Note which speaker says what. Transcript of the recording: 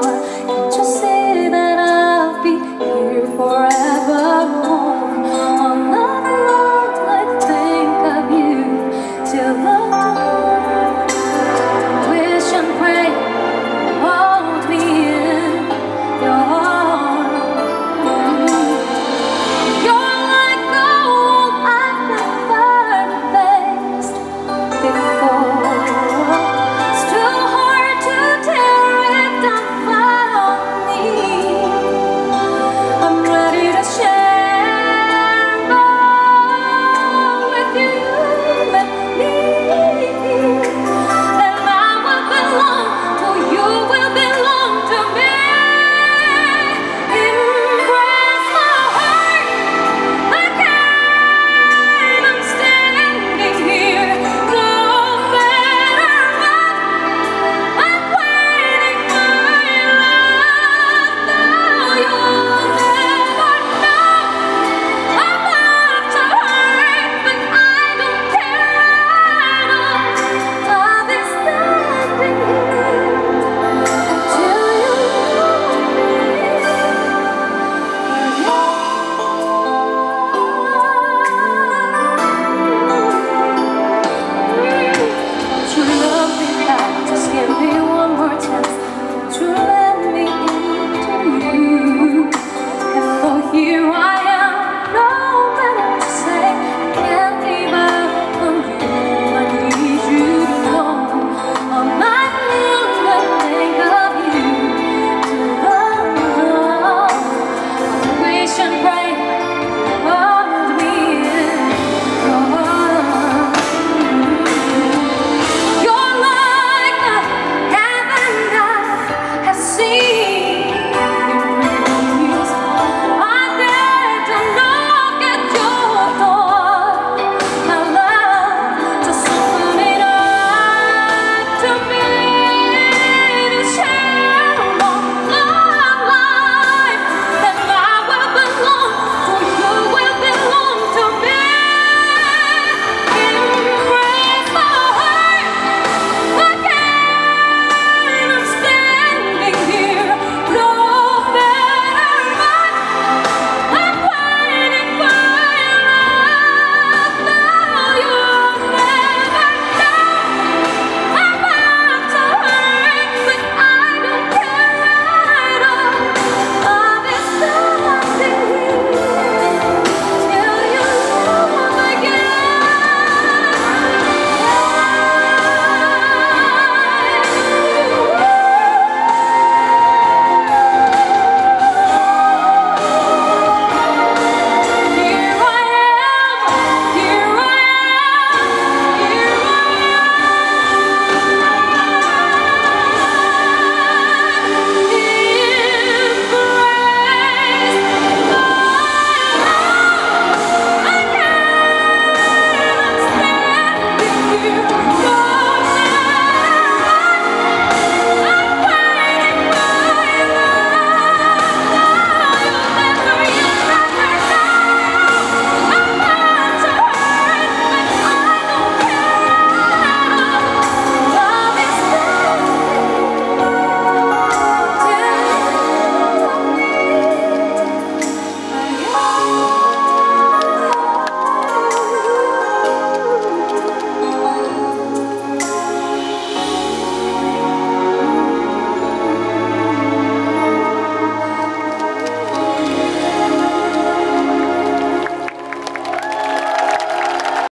Speaker 1: know